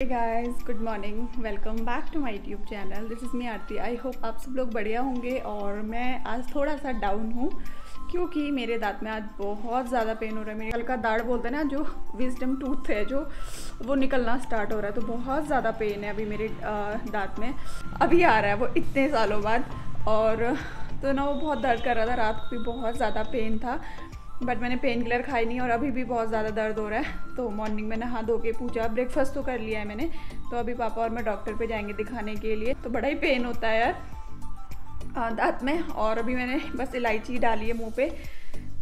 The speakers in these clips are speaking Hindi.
Guys good morning welcome back to my YouTube channel this is me Aarti I hope आप सब लोग बढ़िया होंगे और मैं आज थोड़ा सा डाउन हूँ क्योंकि मेरे दांत में आज बहुत ज़्यादा पेन हो रहा है। मेरे हल्का दाढ़ बोलते हैं ना, जो विजडम टूथ है, जो वो निकलना स्टार्ट हो रहा है। तो बहुत ज़्यादा पेन है अभी मेरे दांत में। अभी आ रहा है वो इतने सालों बाद और तो ना वो बहुत दर्द कर रहा था। रात को भी बहुत ज़्यादा पेन था। बट मैंने पेन किलर खाई नहीं और अभी भी बहुत ज़्यादा दर्द हो रहा है। तो मॉर्निंग में नहा धो के पूछा ब्रेकफास्ट तो कर लिया है मैंने। तो अभी पापा और मैं डॉक्टर पे जाएँगे दिखाने के लिए। तो बड़ा ही पेन होता है यार। दांत में। और अभी मैंने बस इलायची डाली है मुँह पे।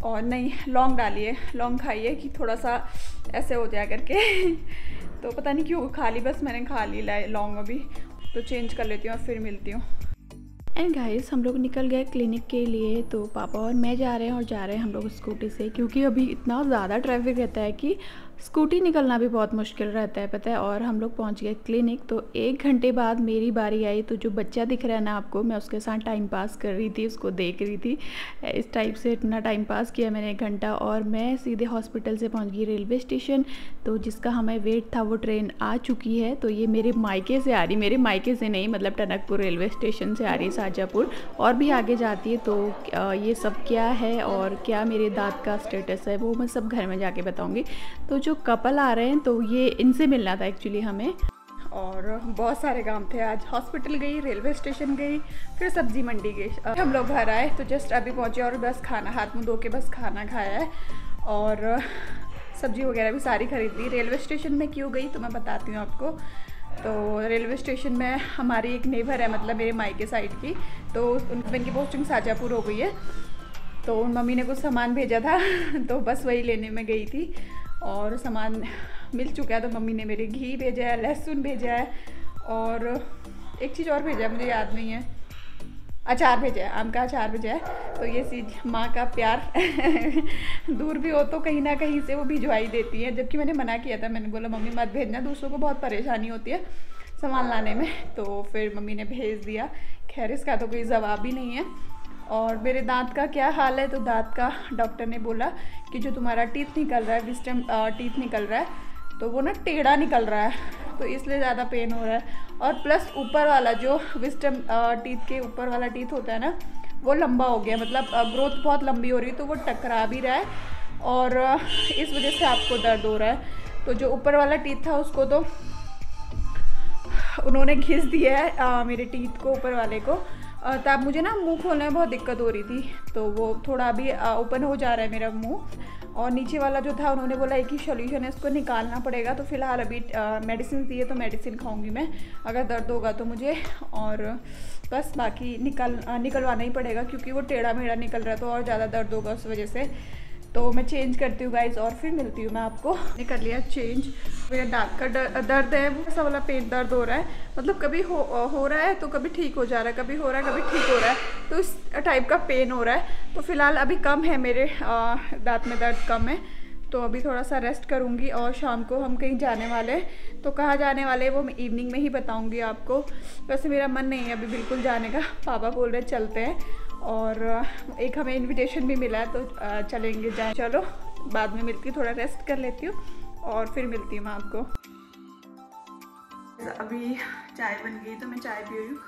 और नहीं, लौंग डाली है। लौंग है कि थोड़ा सा ऐसे हो जाए करके। तो पता नहीं क्यों खा ली बस मैंने खा ली लौंग अभी। तो चेंज कर लेती हूँ और फिर मिलती हूँ। एंड गाइस हम लोग निकल गए क्लिनिक के लिए तो पापा और मैं जा रहे हैं और जा रहे हैं हम लोग स्कूटी से, क्योंकि अभी इतना ज़्यादा ट्रैफ़िक रहता है कि स्कूटी निकलना भी बहुत मुश्किल रहता है, पता है? और हम लोग पहुँच गए क्लिनिक तो एक घंटे बाद मेरी बारी आई तो जो बच्चा दिख रहा है ना आपको, मैं उसके साथ टाइम पास कर रही थी, उसको देख रही थी। इस टाइप से इतना टाइम पास किया मैंने एक घंटा, और मैं सीधे हॉस्पिटल से पहुँच गई रेलवे स्टेशन तो जिसका हमें वेट था, वो ट्रेन आ चुकी है। तो ये मेरे मायके से आ रही, मेरे मायके से नहीं मतलब टनकपुर रेलवे स्टेशन से आ रही शाहजहाँपुर और भी आगे जाती है तो ये सब क्या है, और क्या मेरे दाँत का स्टेटस है, वो मैं सब घर में जाके बताऊँगी। तो जो कपल आ रहे हैं तो ये इनसे मिलना था एक्चुअली हमें। और बहुत सारे काम थे। आज हॉस्पिटल गई रेलवे स्टेशन गई, फिर सब्ज़ी मंडी गई। हम लोग घर आए तो जस्ट अभी पहुँचे और बस खाना, हाथ मुँह धो के बस खाना खाया है। और सब्ज़ी वगैरह भी सारी खरीद ली। रेलवे स्टेशन में क्यों गई तो मैं बताती हूँ आपको। तो रेलवे स्टेशन में हमारी एक नेबर है मतलब मेरे माई के साइड की तो उनकी पोस्टिंग शाजापुर हो गई है। तो उन मम्मी ने कुछ सामान भेजा था तो बस वही लेने में गई थी। और सामान मिल चुका है तो मम्मी ने मेरे घी भेजा है, लहसुन भेजा है और एक चीज़ और भेजा है, मुझे याद नहीं है। अचार भेजा है, आम का अचार भेजा है। तो ये चीज़ माँ का प्यार दूर भी हो तो कहीं ना कहीं से वो भिजवाई देती है। जबकि मैंने मना किया था, मैंने बोला, मम्मी, मत भेजना, दूसरों को बहुत परेशानी होती है सामान लाने में। तो फिर मम्मी ने भेज दिया। खैर, इसका तो कोई जवाब ही नहीं है। और मेरे दांत का क्या हाल है? तो दांत का डॉक्टर ने बोला कि जो तुम्हारा टीथ निकल रहा है विस्टम टीथ निकल रहा है तो वो ना टेढ़ा निकल रहा है तो इसलिए ज़्यादा पेन हो रहा है। और प्लस ऊपर वाला जो विस्टम टीथ के ऊपर वाला टीथ होता है ना वो लंबा हो गया मतलब ग्रोथ बहुत लंबी हो रही है तो वो टकरा भी रहा है और इस वजह से आपको दर्द हो रहा है। तो जो ऊपर वाला टीथ था उसको तो उन्होंने घिस दिया है आ, मेरे टीथ को ऊपर वाले को। तब मुझे ना मुँह खोलने में बहुत दिक्कत हो रही थी तो वो थोड़ा अभी ओपन हो जा रहा है मेरा मुँह, और नीचे वाला जो था उन्होंने बोला एक ही सोल्यूशन है, इसको निकालना पड़ेगा तो फ़िलहाल अभी मेडिसिन दिए तो मेडिसिन खाऊँगी मैं, अगर दर्द होगा तो मुझे, और बस बाकी निकल निकलवाना ही पड़ेगा, क्योंकि वो टेढ़ा मेढ़ा निकल रहा है तो और ज़्यादा दर्द होगा उस वजह से। तो मैं चेंज करती हूँ गाइज़ और फिर मिलती हूँ मैं आपको। कर लिया चेंज मेरा दांत का दर्द है, वो ऐसा वाला पेट दर्द हो रहा है। मतलब कभी हो हो रहा है तो कभी ठीक हो जा रहा है, कभी हो रहा है, कभी ठीक हो रहा है। तो इस टाइप का पेन हो रहा है। तो फ़िलहाल अभी कम है मेरे दांत में दर्द कम है। तो अभी थोड़ा सा रेस्ट करूँगी और शाम को हम कहीं जाने वाले हैं। तो कहाँ जाने वाले हैं वो मैं इवनिंग में ही बताऊँगी आपको। वैसे मेरा मन नहीं है अभी बिल्कुल जाने का। पापा बोल रहे चलते हैं। और एक हमें इनविटेशन भी मिला है तो चलेंगे जाए। चलो, बाद में मिलती हूँ थोड़ा रेस्ट कर लेती हूँ और फिर मिलती हूँ मैं आपको। अभी चाय बन गई तो मैं चाय पी रही हूँ।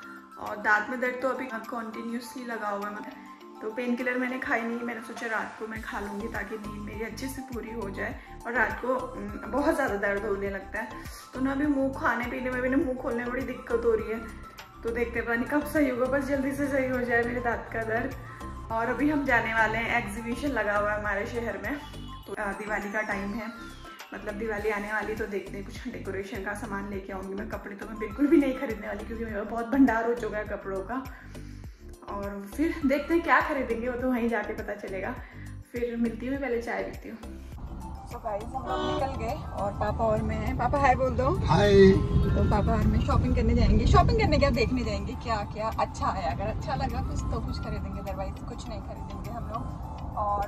और दांत में दर्द तो अभी कॉन्टीन्यूसली लगा हुआ है मतलब। तो पेन किलर मैंने खाई नहीं, मैंने सोचा रात को मैं खा लूँगी ताकि नींद मेरी अच्छे से पूरी हो जाए और रात को बहुत ज़्यादा दर्द होने लगता है। तो ना अभी मुँह खाने पीने में भी ना मुँह खोलने में बड़ी दिक्कत हो रही है। तो देखते पानी कब सही होगा, बस जल्दी से सही हो जाए, मेरे दांत का दर्द। और अभी हम जाने वाले हैं एग्जीबिशन लगा हुआ है हमारे शहर में। तो दिवाली का टाइम है। मतलब दिवाली आने वाली तो देखते हैं, कुछ डेकोरेशन का सामान लेके आऊँगी मैं। कपड़े तो मैं बिल्कुल भी नहीं खरीदने वाली, क्योंकि मेरा बहुत भंडार हो चुका है कपड़ों का। और फिर देखते हैं क्या खरीदेंगे, वो तो वहीं जाके पता चलेगा। फिर मिलती हूँ पहले चाय पीती हूँ। तो गाइस हम लोग निकल गए और पापा और मैं पापा हाय बोल दो। हाय तो पापा और मैं शॉपिंग करने जाएँगे। शॉपिंग करने क्या देखने जाएँगे क्या क्या अच्छा है। अगर अच्छा लगा कुछ तो कुछ खरीदेंगे। अदरवाइज़ कुछ नहीं खरीदेंगे हम लोग। और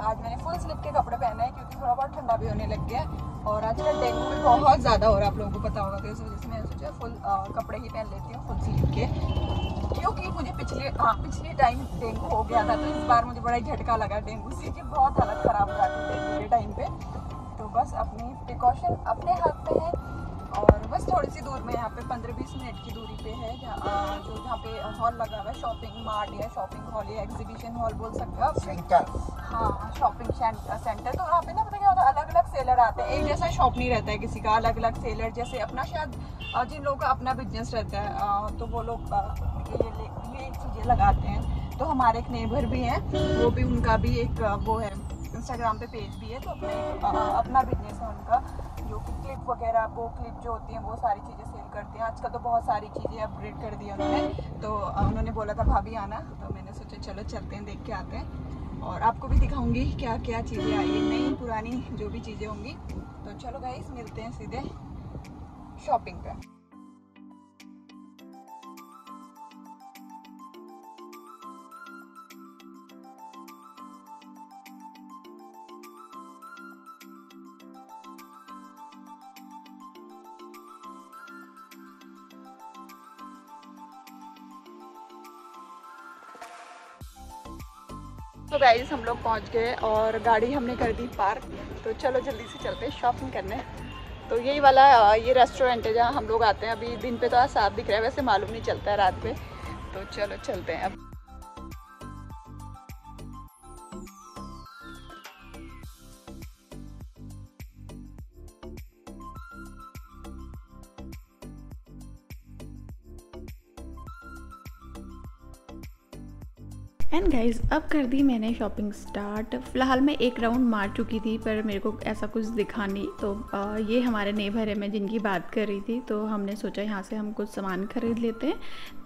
आज मैंने फुल स्लिप के कपड़े पहने हैं क्योंकि थोड़ा बहुत ठंडा भी होने लग गया और आजकल डेंगू भी बहुत ज़्यादा हो रहा है। आप लोगों को पता होगा तो इस वजह से मैंने सोचा फुल कपड़े ही पहन लेती हूँ फुल स्लीव के। क्योंकि मुझे पिछले हाँ पिछले टाइम डेंगू हो गया था तो इस बार मुझे बड़ा ही झटका लगा डेंगू से कि बहुत हालत ख़राब हो जाती है डेंगू के टाइम पे। तो बस अपनी प्रिकॉशन अपने हाथ में है और बस थोड़ी सी दूर में यहाँ पे पंद्रह बीस मिनट की दूरी पे है जहाँ जो जहाँ पे हॉल लगा हुआ है शॉपिंग मार्ट या शॉपिंग हॉल या एग्जीबिशन हॉल बोल सकते हो आप। सेंटर हाँ शॉपिंग सेंटर तो वहाँ पे ना पता क्या होता है अलग अलग सेलर आते हैं। एक जैसा शॉप नहीं रहता है किसी का अलग अलग सेलर जैसे अपना शायद जिन लोगों का अपना बिज़नेस रहता है तो वो लोग ये ये चीज़ें लगाते हैं। तो हमारे एक नेबर भी हैं, वो भी उनका भी एक, वो है इंस्टाग्राम पे पेज भी है तो अपने अपना बिज़नेस है उनका, जो कि क्लिप वगैरह, वो क्लिप जो होती हैं, वो सारी चीज़ें सेल करते हैं। आजकल तो बहुत सारी चीज़ें अपग्रेड कर दी उन्होंने। तो उन्होंने बोला था, भाभी, आना। तो मैंने सोचा, चलो, चलते हैं, देख के आते हैं। और आपको भी दिखाऊँगी क्या क्या चीज़ें आई हैं। नई, पुरानी, जो भी चीज़ें होंगी। तो चलो गाइस मिलते हैं सीधे शॉपिंग पे। तो गाइज़ हम लोग पहुँच गए और गाड़ी हमने कर दी पार्क। तो चलो जल्दी से चलते हैं शॉपिंग करने। तो यही वाला ये रेस्टोरेंट है जहाँ हम लोग आते हैं। अभी दिन पे तो साफ़ दिख रहा है, वैसे मालूम नहीं चलता है रात पे तो चलो चलते हैं अब। एंड गाइज़ अब कर दी मैंने शॉपिंग स्टार्ट फ़िलहाल मैं एक राउंड मार चुकी थी पर मेरे को ऐसा कुछ दिखा नहीं. तो आ, ये हमारे नेबर है मैं जिनकी बात कर रही थी तो हमने सोचा यहाँ से हम कुछ सामान खरीद लेते हैं.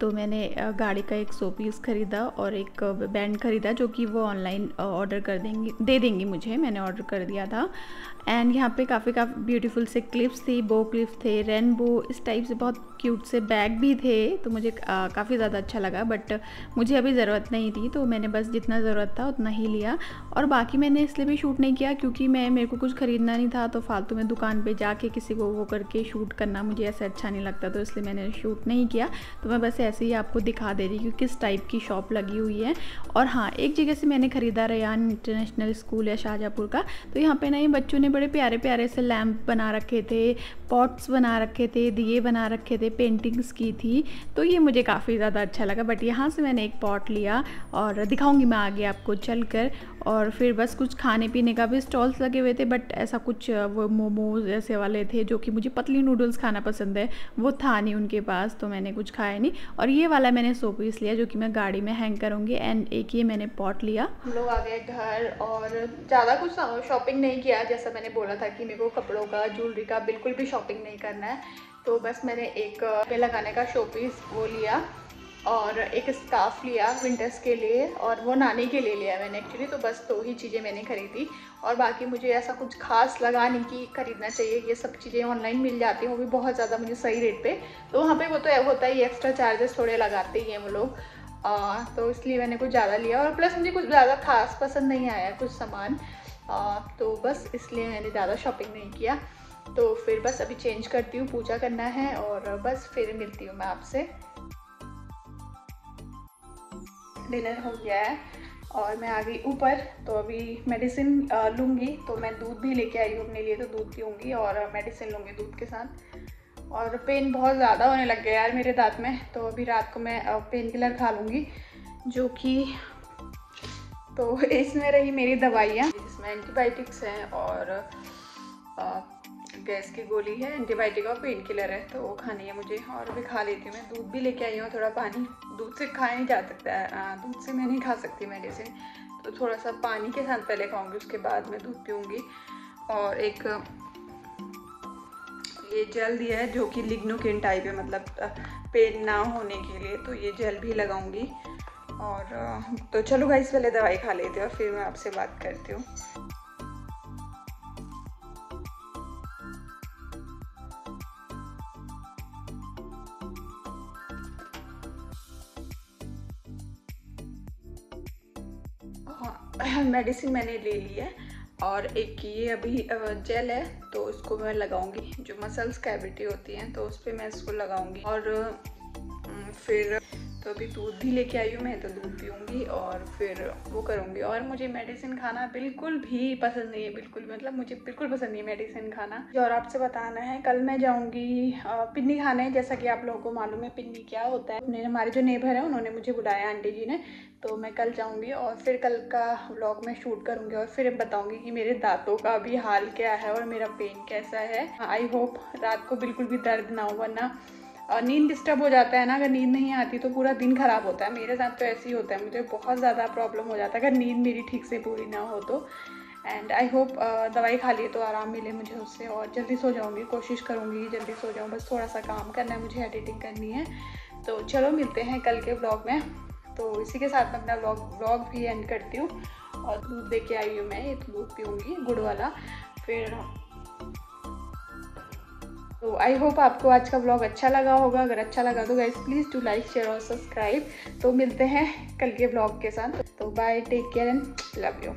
तो मैंने गाड़ी का एक सो पीस ख़रीदा और एक बैंड ख़रीदा जो कि वो ऑनलाइन ऑर्डर कर देंगी दे देंगी मुझे. मैंने ऑर्डर कर दिया था. एंड यहाँ पे काफ़ी काफ़ी ब्यूटीफुल से क्लिप्स थी बो क्लिप्स थे रेनबो इस टाइप से बहुत क्यूट से बैग भी थे. तो मुझे काफ़ी ज़्यादा अच्छा लगा बट मुझे अभी ज़रूरत नहीं थी. तो मैंने बस जितना ज़रूरत था उतना ही लिया। और बाकी मैंने इसलिए भी शूट नहीं किया क्योंकि मैं, मेरे को कुछ ख़रीदना नहीं था तो फालतू में दुकान पे जाके किसी को वो करके शूट करना मुझे ऐसे अच्छा नहीं लगता तो इसलिए मैंने शूट नहीं किया। तो मैं बस ऐसे ही आपको दिखा दे रही हूँ किस टाइप की शॉप लगी हुई है। और हाँ एक जगह से मैंने ख़रीदा रयान इंटरनेशनल स्कूल है शाहजहाँपुर का। तो यहाँ पर ना ये बच्चों ने बड़े प्यारे प्यारे से लैम्प बना रखे थे, पॉट्स बना रखे थे, दिए बना रखे थे, पेंटिंग्स की थी। तो ये मुझे काफ़ी ज़्यादा अच्छा लगा, बट यहाँ से मैंने एक पॉट लिया और दिखाऊँगी मैं आगे आपको चल कर और फिर बस कुछ खाने पीने का भी स्टॉल्स लगे हुए थे बट ऐसा कुछ वो मोमोज ऐसे वाले थे जो कि मुझे पतली नूडल्स खाना पसंद है, वो था नहीं उनके पास तो मैंने कुछ खाया नहीं। और ये वाला मैंने सो पीस लिया जो कि मैं गाड़ी में हैंग करूँगी एंड एक ये मैंने पॉट लिया। हम लोग आ गए घर और ज़्यादा कुछ शॉपिंग नहीं किया, जैसा मैंने बोला था कि मेरे को कपड़ों का ज्वेलरी का बिल्कुल भी शॉपिंग नहीं करना है। तो बस मैंने एक पे लगाने का शो पीस वो लिया। और एक स्काफ लिया विंटर्स के लिए और वो नानी के लिए लिया मैंने एक्चुअली तो बस दो ही चीज़ें मैंने खरीदी। और बाकी मुझे ऐसा कुछ खास लगा नहीं कि खरीदना चाहिए, ये सब चीज़ें ऑनलाइन मिल जाती हैं, वो भी बहुत ज़्यादा मुझे सही रेट पे। तो वहाँ पे वो तो होता ही एक्स्ट्रा चार्जेस थोड़े लगाते ही हैं वो लोग। तो इसलिए मैंने कुछ ज़्यादा लिया और प्लस मुझे कुछ ज़्यादा खास पसंद नहीं आया कुछ सामान। तो बस इसलिए मैंने ज़्यादा शॉपिंग नहीं किया। तो फिर बस अभी चेंज करती हूँ, पूजा करना है और बस फिर मिलती हूँ मैं आपसे। डिनर हो गया है और मैं आ गई ऊपर तो अभी मेडिसिन लूँगी तो मैं दूध भी लेके आई हूँ अपने लिए तो दूध पीऊँगी और मेडिसिन लूँगी दूध के साथ। और पेन बहुत ज़्यादा होने लग गया यार मेरे दांत में तो अभी रात को मैं पेन किलर खा लूँगी, जो कि तो इसमें रही मेरी दवाइयाँ, जिसमें एंटीबायोटिक्स हैं और गैस की गोली है, एंटीबायोटिक और पेन किलर है तो वो खानी है मुझे और भी खा लेती हूँ मैं। दूध भी लेके आई हूँ थोड़ा पानी। दूध से खाया नहीं जा सकता है दूध से मैं नहीं खा सकती मेडिसिन तो थोड़ा सा पानी के साथ पहले खाऊँगी, उसके बाद मैं दूध पीऊँगी। और एक, ये जेल दिया है जो कि लिग्नोकिन टाइप है मतलब पेन ना होने के लिए तो ये जेल भी लगाऊँगी। और तो चलो गाइस पहले दवाई खा लेते हैं और फिर मैं आपसे बात करती हूँ। मेडिसिन मैंने ले ली है और एक ये अभी जेल है तो इसको मैं लगाऊँगी। जो मसल्स कैविटी होती हैं तो उस पर मैं इसको लगाऊँगी। और फिर तो अभी दूध भी लेके आई हूँ, मैं तो दूध पीऊँगी और फिर वो करूँगी। और मुझे मेडिसिन खाना बिल्कुल भी पसंद नहीं है, बिल्कुल मतलब मुझे बिल्कुल पसंद नहीं है मेडिसिन खाना। और आपसे बताना है, कल मैं जाऊँगी पिन्नी खाने, जैसा कि आप लोगों को मालूम है, पिन्नी क्या होता है। हमारे जो नेबर है, उन्होंने मुझे बुलाया, आंटी जी ने। तो मैं कल जाऊँगी और फिर कल का व्लॉग में शूट करूँगी और फिर बताऊँगी कि मेरे दांतों का अभी हाल क्या है और मेरा पेन कैसा है। आई होप रात को बिल्कुल भी दर्द ना हो, वरना नींद डिस्टर्ब हो जाता है ना, अगर नींद नहीं आती तो पूरा दिन ख़राब होता है। मेरे साथ तो ऐसे ही होता है, मुझे बहुत ज़्यादा प्रॉब्लम हो जाता है। अगर नींद मेरी ठीक से पूरी ना हो तो। एंड आई होप दवाई खा लिए तो आराम मिले मुझे उससे और जल्दी सो जाऊँगी, कोशिश करूँगी जल्दी सो जाऊँ। बस थोड़ा सा काम करना है, मुझे एडिटिंग करनी है। तो चलो, मिलते हैं कल के ब्लॉग में। तो इसी के साथ मैं अपना ब्लॉग ब्लॉग भी एंड करती हूँ। और दूध दे के आई हूँ मैं ये तो दूध पीऊँगी, गुड़ वाला। फिर तो आई होप आपको आज का ब्लॉग अच्छा लगा होगा। अगर अच्छा लगा तो guys please to like share और सब्सक्राइब तो मिलते हैं कल के ब्लॉग के साथ। तो bye take care and love you